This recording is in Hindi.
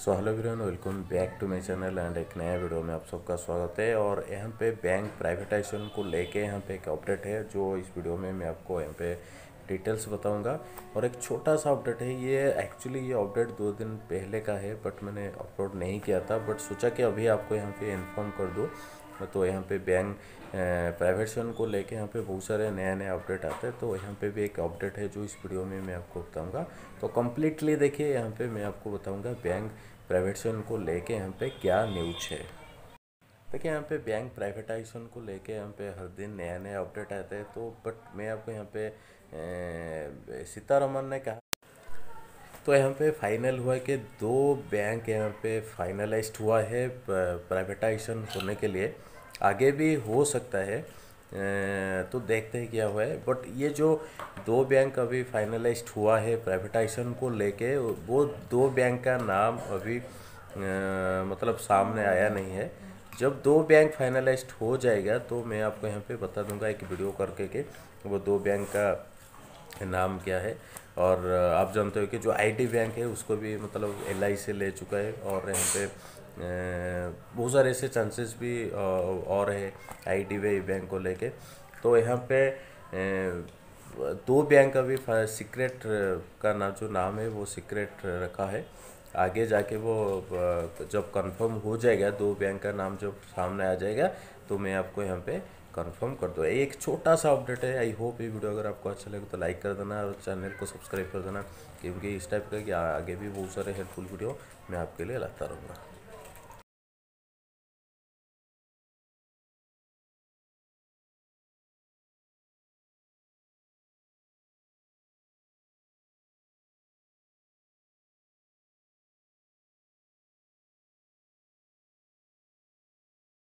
So hello everyone welcome back to my channel and एक नया वीडियो में आप सबका स्वागत है। और यहाँ पे बैंक प्राइवेटाइजेशन को लेके यहाँ पे एक अपडेट है, जो इस वीडियो में मैं आपको यहाँ पे डिटेल्स बताऊँगा। और एक छोटा सा अपडेट है, ये एक्चुअली ये अपडेट दो दिन पहले का है बट मैंने अपलोड नहीं किया था। बट सोचा कि अभी आपको यहाँ पे इन्फॉर्म कर दूँ। तो यहाँ पे बैंक प्राइवेट प्राइवेशन को लेके यहाँ पे बहुत सारे नया नया अपडेट आते हैं। तो यहाँ पे भी एक अपडेट है जो इस वीडियो में मैं आपको बताऊँगा। तो कम्प्लीटली देखिए, यहाँ पे मैं आपको बताऊँगा बैंक प्राइवेट प्राइवेशन को लेके यहाँ पे क्या न्यूज़ है। देखिए, यहाँ पे बैंक प्राइवेटाइजेशन को लेके यहाँ पे हर दिन नया नया अपडेट आते हैं तो बट मैं आपको यहाँ पे सीतारमन ने कहा। तो यहाँ पे फाइनल हुआ कि दो बैंक यहाँ पे फाइनलाइज्ड हुआ है प्राइवेटाइजेशन होने के लिए। आगे भी हो सकता है तो देखते हैं क्या हुआ है। बट ये जो दो बैंक अभी फाइनलाइज्ड हुआ है प्राइवेटाइजेशन को लेके, वो दो बैंक का नाम अभी मतलब सामने आया नहीं है। जब दो बैंक फाइनलाइज्ड हो जाएगा तो मैं आपको यहाँ पे बता दूँगा एक वीडियो करके के वो दो बैंक का नाम क्या है। और आप जानते हो कि जो आईटी बैंक है, उसको भी मतलब एल से ले चुका है और यहाँ पे बहुत सारे ऐसे चांसेस भी और है आई डी बैंक को लेके। तो यहाँ पे दो बैंक अभी सीक्रेट का ना जो नाम है, वो सीक्रेट रखा है। आगे जाके वो जब कंफर्म हो जाएगा, दो बैंक का नाम जब सामने आ जाएगा तो मैं आपको यहाँ पे कंफर्म कर दूँ। एक छोटा सा अपडेट है आई होप ये वीडियो अगर आपको अच्छा लगे तो लाइक कर देना और चैनल को सब्सक्राइब कर देना, क्योंकि इस टाइप का कि आगे भी बहुत सारे हेल्पफुल वीडियो मैं आपके लिए लाता रहूँगा।